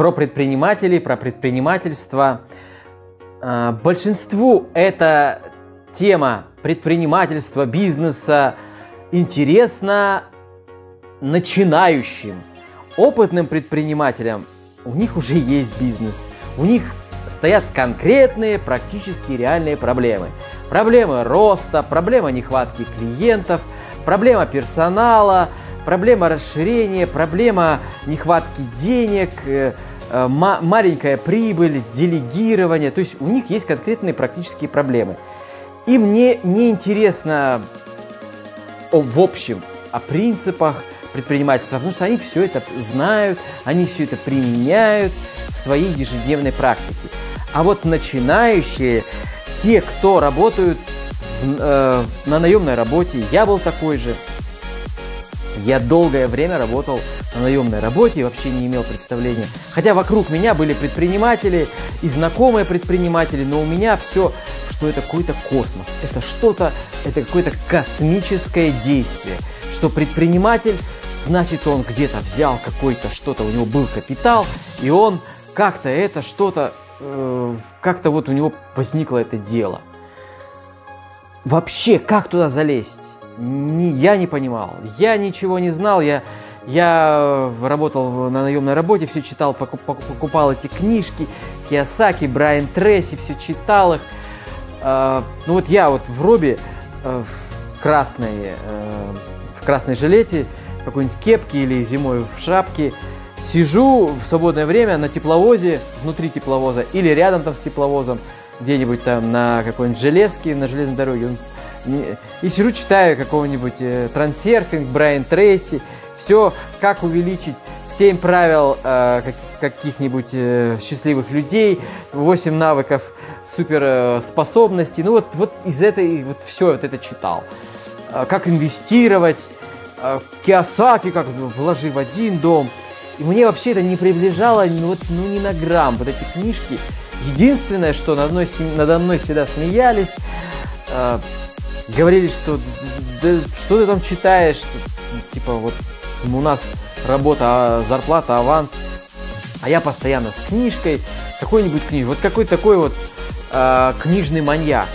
про предпринимателей, про предпринимательство. А, большинству эта тема предпринимательства, бизнеса интересна начинающим. Опытным предпринимателям у них уже есть бизнес, у них стоят конкретные, практически реальные проблемы. Проблемы роста, проблема нехватки клиентов, проблема персонала, проблема расширения, проблема нехватки денег, э, маленькая прибыль, делегирование. То есть у них есть конкретные практические проблемы. И мне не интересно в общем о принципах предпринимательства, потому что они все это знают, они все это применяют в своей ежедневной практике. А вот начинающие, те, кто работают в, э, на наемной работе, я был такой же, я долгое время работал на наемной работе и вообще не имел представления. Хотя вокруг меня были предприниматели и знакомые предприниматели, но у меня все, что это какой-то космос, это что-то, это какое-то космическое действие, что предприниматель, значит он где-то взял какой-то что-то, у него был капитал, и он как-то это что-то, э, как-то вот у него возникло это дело. Вообще, как туда залезть? не, я не понимал. Я ничего не знал, я, я работал на наемной работе, все читал, покупал эти книжки, Киосаки, Брайан Тресси, все читал их. А, ну вот я вот в робе, э, в красной, э, в красной жилете, какой-нибудь кепке или зимой в шапке, сижу в свободное время на тепловозе, внутри тепловоза или рядом там с тепловозом, где-нибудь там на какой-нибудь железке, на железной дороге. И сижу, читаю какого-нибудь э, трансерфинг, Брайан Трейси, все, как увеличить 7 правил э, как, каких-нибудь э, счастливых людей, 8 навыков суперспособностей. Ну вот, вот из этой, вот все вот это читал. Э, как инвестировать, э, Киосаки, как вложи в один дом. И мне вообще это не приближало ну, вот, ну, ни на грамм, вот эти книжки. Единственное, что надо мной, надо мной всегда смеялись, э, говорили, что да, что ты там читаешь, что, типа вот у нас работа, а, зарплата, аванс, а я постоянно с книжкой, какой-нибудь книж, вот какой такой вот э, книжный маньяк.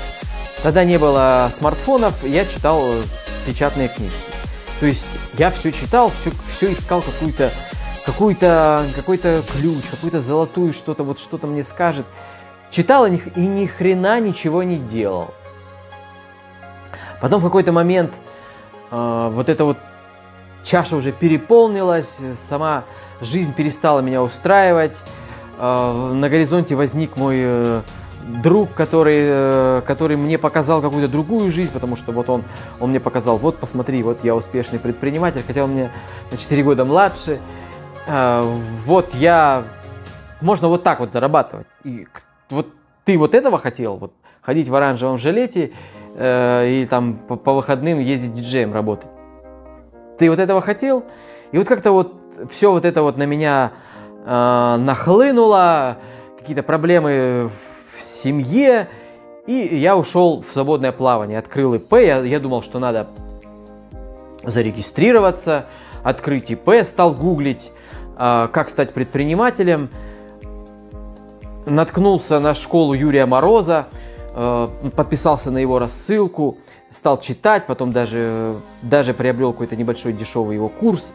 Тогда не было смартфонов, я читал печатные книжки. То есть я все читал, все, все искал какую-то какой-то какой-то ключ, какую-то золотую что-то, вот что-то мне скажет. Читал и ни хрена ничего не делал. Потом в какой-то момент э, вот эта вот чаша уже переполнилась, сама жизнь перестала меня устраивать. Э, на горизонте возник мой э, друг, который, э, который мне показал какую-то другую жизнь, потому что вот он, он мне показал, вот посмотри, вот я успешный предприниматель, хотя он мне на 4 года младше. Э, вот я, можно вот так вот зарабатывать. И вот ты вот этого хотел, вот ходить в оранжевом жилете э, и там по, по выходным ездить диджеем работать. Ты вот этого хотел? И вот как-то вот все вот это вот на меня э, нахлынуло, какие-то проблемы в семье, и я ушел в свободное плавание, открыл ИП, я, я думал, что надо зарегистрироваться, открыть ИП, стал гуглить, э, как стать предпринимателем, наткнулся на школу Юрия Мороза, Э, подписался на его рассылку, стал читать, потом даже, даже приобрел какой-то небольшой дешевый его курс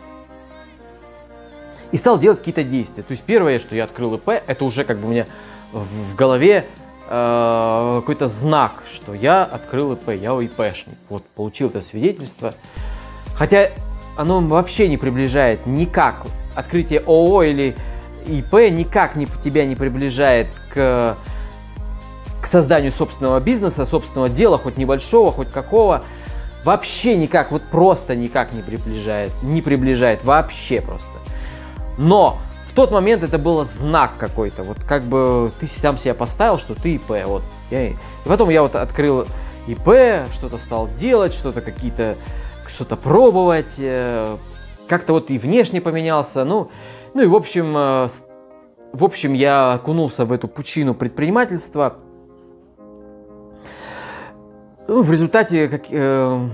и стал делать какие-то действия. То есть первое, что я открыл ИП, это уже как бы у меня в голове э, какой-то знак, что я открыл ИП, я ИПшник. Вот, получил это свидетельство. Хотя оно вообще не приближает никак. Открытие ООО или ИП никак не, тебя не приближает к созданию собственного бизнеса, собственного дела, хоть небольшого, хоть какого, вообще никак, вот просто никак не приближает, не приближает, вообще просто. Но в тот момент это было знак какой-то, вот как бы ты сам себя поставил, что ты ИП, вот. И потом я вот открыл ИП, что-то стал делать, что-то какие-то, что-то пробовать, э, как-то вот и внешне поменялся, ну, ну и в общем, э, в общем я окунулся в эту пучину предпринимательства, ну, в результате как, э,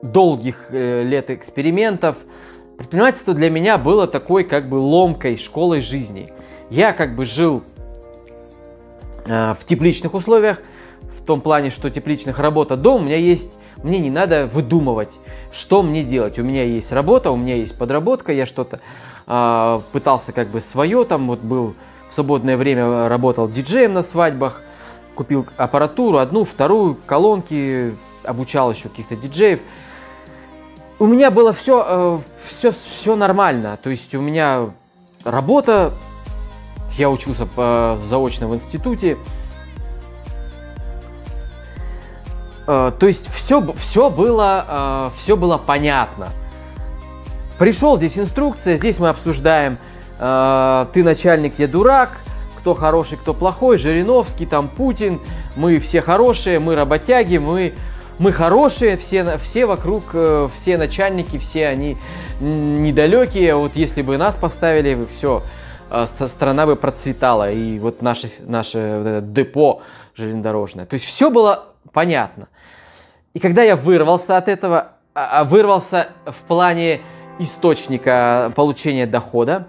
долгих э, лет экспериментов предпринимательство для меня было такой как бы ломкой, школой жизни. я как бы жил э, в тепличных условиях, в том плане, что тепличных работа дом, у меня есть, мне не надо выдумывать, что мне делать. У меня есть работа, у меня есть подработка, я что-то э, пытался как бы свое, там вот был в свободное время работал диджеем на свадьбах, купил аппаратуру, одну, вторую, колонки, обучал еще каких-то диджеев. У меня было все, э, все, все нормально, то есть у меня работа, я учился по, заочно в институте, Э, то есть все, все, было, э, все было понятно. Пришел здесь инструкция, здесь мы обсуждаем, э, ты начальник, я дурак, кто хороший, кто плохой, Жириновский, там Путин, мы все хорошие, мы работяги, мы, мы хорошие, все, все вокруг, все начальники, все они недалекие, вот если бы нас поставили, все, страна бы процветала, и вот наше, наше депо железнодорожное. То есть все было понятно. И когда я вырвался от этого, а, а вырвался в плане источника получения дохода,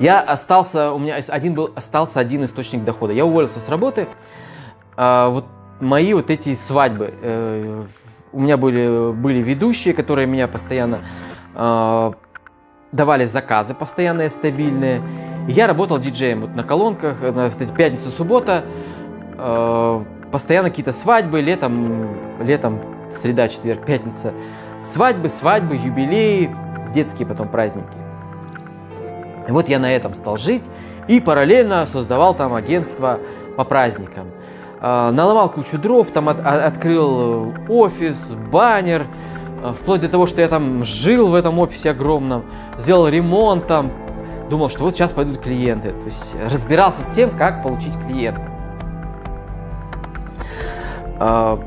я остался, у меня один был, остался один источник дохода. Я уволился с работы. А, вот мои вот эти свадьбы. Э, у меня были, были ведущие, которые меня постоянно э, давали заказы постоянные, стабильные. Я работал диджеем вот на колонках, на пятница, суббота. Э, постоянно какие-то свадьбы, летом, летом среда, четверг, пятница. Свадьбы, свадьбы, юбилеи, детские потом праздники. И вот я на этом стал жить и параллельно создавал там агентство по праздникам. А, наломал кучу дров, там от, открыл офис, баннер, а, вплоть до того, что я там жил в этом офисе огромном, сделал ремонт там, думал, что вот сейчас пойдут клиенты. То есть разбирался с тем, как получить клиентов. А,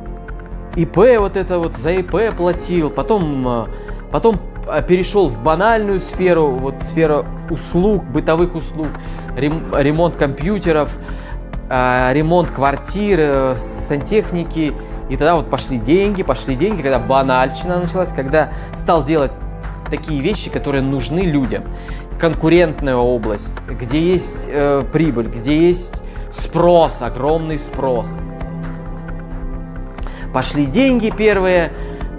ИП вот это вот за ИП платил, потом, а, потом перешел в банальную сферу, вот сфера услуг, бытовых услуг, ремонт компьютеров, ремонт квартир, э, сантехники. И тогда вот пошли деньги, пошли деньги, когда банальщина началась, когда стал делать такие вещи, которые нужны людям. Конкурентная область, где есть э, прибыль, где есть спрос, огромный спрос пошли деньги первые,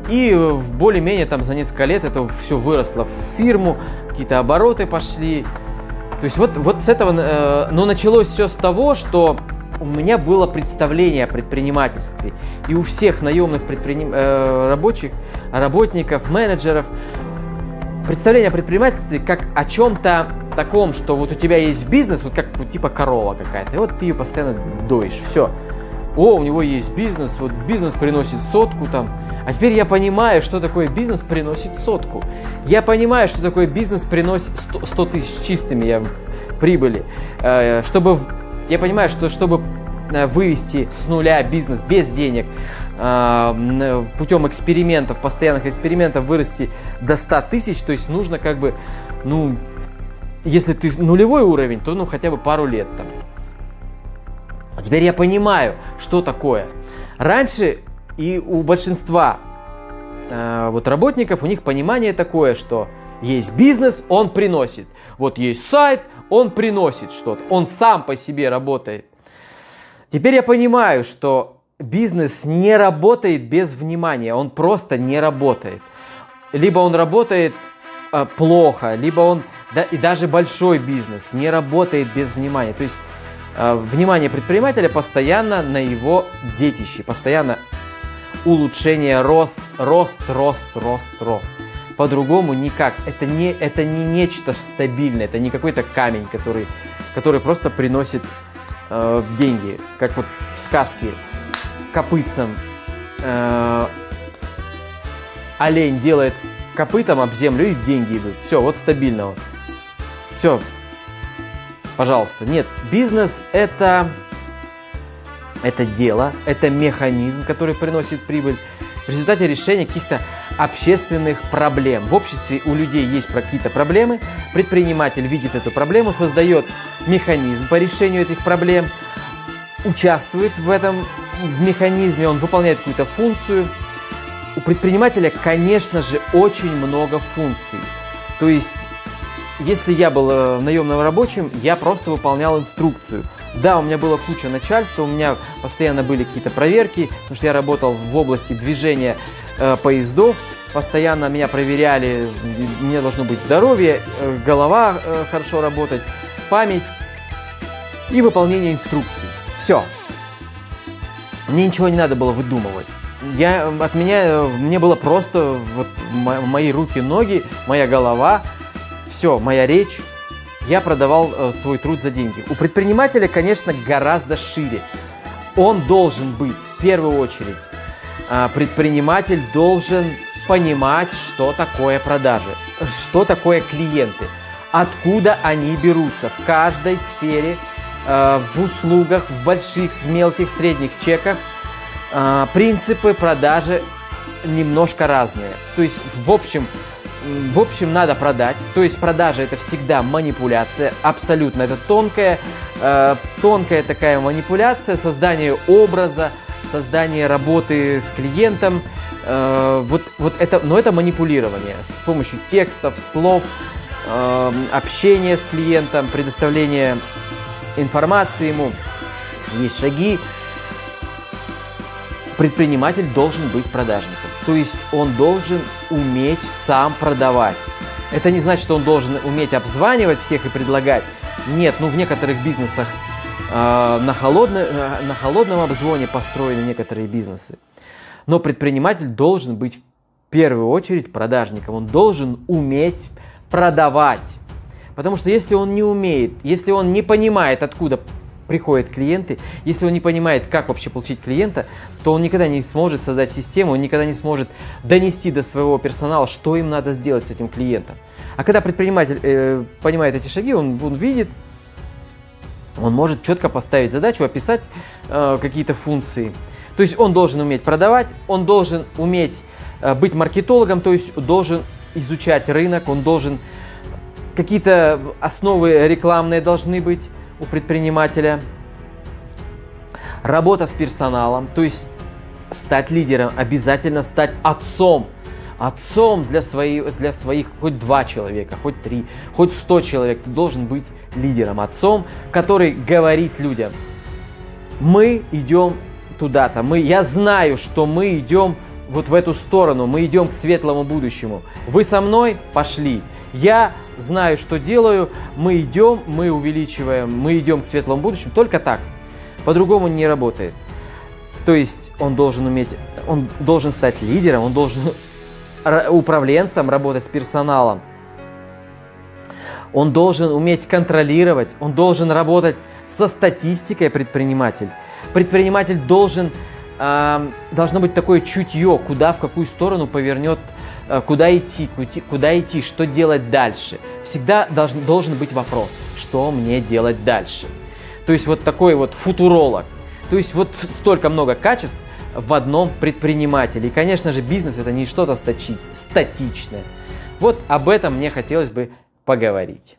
и в более-менее там за несколько лет это все выросло в фирму, какие-то обороты пошли. То есть вот, вот с этого, э, но началось все с того, что у меня было представление о предпринимательстве. И у всех наемных предприним... э, рабочих, работников, менеджеров представление о предпринимательстве как о чем-то таком, что вот у тебя есть бизнес, вот как типа корова какая-то, и вот ты ее постоянно доишь, все о, у него есть бизнес, вот бизнес приносит сотку там. А теперь я понимаю, что такое бизнес приносит сотку. Я понимаю, что такое бизнес приносит 100 тысяч чистыми я, прибыли. Э, чтобы, я понимаю, что чтобы э, вывести с нуля бизнес без денег, э, путем экспериментов, постоянных экспериментов вырасти до 100 тысяч, то есть нужно как бы, ну, если ты нулевой уровень, то ну хотя бы пару лет там. А теперь я понимаю, что такое. Раньше и у большинства э, вот работников у них понимание такое, что есть бизнес, он приносит. Вот есть сайт, он приносит что-то. Он сам по себе работает. Теперь я понимаю, что бизнес не работает без внимания. Он просто не работает. Либо он работает э, плохо, либо он, да, и даже большой бизнес не работает без внимания. То есть внимание предпринимателя постоянно на его детище, постоянно улучшение, рост, рост, рост, рост, рост. По-другому никак. Это не, это не нечто стабильное, это не какой-то камень, который, который просто приносит э, деньги, как вот в сказке копытцам. Э, олень делает копытом об землю и деньги идут. Все, вот стабильного. Все, Пожалуйста, нет, бизнес это, это дело, это механизм, который приносит прибыль в результате решения каких-то общественных проблем. В обществе у людей есть какие-то проблемы, предприниматель видит эту проблему, создает механизм по решению этих проблем, участвует в этом в механизме, он выполняет какую-то функцию. У предпринимателя, конечно же, очень много функций. То есть если я был э, наемным рабочим, я просто выполнял инструкцию. Да, у меня была куча начальства, у меня постоянно были какие-то проверки, потому что я работал в области движения э, поездов, постоянно меня проверяли, мне должно быть здоровье, э, голова э, хорошо работать, память и выполнение инструкций. Все. Мне ничего не надо было выдумывать. Я, от меня, мне было просто вот мои руки, ноги, моя голова, все, моя речь. Я продавал э, свой труд за деньги. У предпринимателя, конечно, гораздо шире. Он должен быть, в первую очередь, э, предприниматель должен понимать, что такое продажи, что такое клиенты, откуда они берутся в каждой сфере, э, в услугах, в больших, в мелких, средних чеках. Э, принципы продажи немножко разные. То есть, в общем, в общем, надо продать. То есть продажа это всегда манипуляция, абсолютно. Это тонкая, э, тонкая такая манипуляция, создание образа, создание работы с клиентом. Э, вот, вот это, но это манипулирование с помощью текстов, слов, э, общения с клиентом, предоставление информации ему. Есть шаги. Предприниматель должен быть продажником. То есть он должен уметь сам продавать. Это не значит, что он должен уметь обзванивать всех и предлагать. Нет, ну в некоторых бизнесах э, на, холодно, э, на холодном обзвоне построены некоторые бизнесы. Но предприниматель должен быть в первую очередь продажником. Он должен уметь продавать. Потому что если он не умеет, если он не понимает, откуда приходят клиенты, если он не понимает, как вообще получить клиента, то он никогда не сможет создать систему, он никогда не сможет донести до своего персонала, что им надо сделать с этим клиентом. А когда предприниматель э, понимает эти шаги, он, он видит, он может четко поставить задачу, описать э, какие-то функции. То есть он должен уметь продавать, он должен уметь э, быть маркетологом, то есть должен изучать рынок, он должен какие-то основы рекламные должны быть у предпринимателя. Работа с персоналом, то есть стать лидером, обязательно стать отцом. Отцом для своих, для своих хоть два человека, хоть три, хоть сто человек. Ты должен быть лидером, отцом, который говорит людям, мы идем туда-то, мы, я знаю, что мы идем вот в эту сторону, мы идем к светлому будущему. Вы со мной? Пошли. Я знаю, что делаю, мы идем, мы увеличиваем, мы идем к светлому будущему. Только так. По-другому не работает. То есть он должен уметь, он должен стать лидером, он должен управленцем, работать с персоналом. Он должен уметь контролировать, он должен работать со статистикой предприниматель. Предприниматель должен, э, должно быть такое чутье, куда, в какую сторону повернет, куда идти, куда идти, что делать дальше. Всегда должен, должен быть вопрос, что мне делать дальше. То есть вот такой вот футуролог. То есть вот столько много качеств в одном предпринимателе. И, конечно же, бизнес это не что-то статичное. Вот об этом мне хотелось бы поговорить.